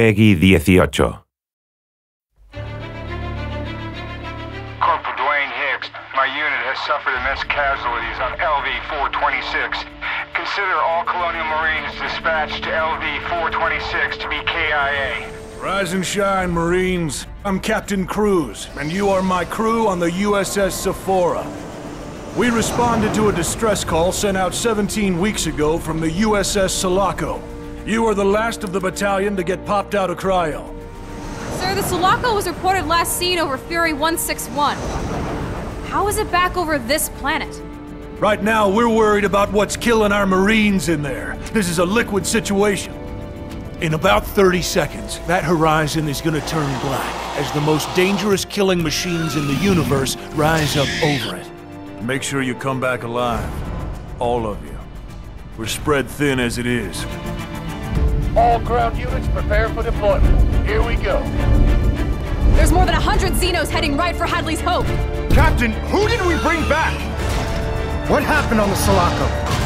Peggy 18. Corporal Dwayne Hicks, my unit has suffered immense casualties on LV-426. Consider all Colonial Marines dispatched to LV-426 to be KIA. Rise and shine, Marines. I'm Captain Cruz, and you are my crew on the USS Sephora. We responded to a distress call sent out 17 weeks ago from the USS Sulaco. You are the last of the battalion to get popped out of cryo. Sir, the Sulaco was reported last seen over Fury 161. How is it back over this planet? Right now, we're worried about what's killing our Marines in there. This is a liquid situation. In about 30 seconds, that horizon is gonna turn black as the most dangerous killing machines in the universe rise up over it. Make sure you come back alive. All of you. We're spread thin as it is. All ground units prepare for deployment. Here we go. There's more than a hundred Xenos heading right for Hadley's Hope. Captain, who did we bring back? What happened on the Sulaco?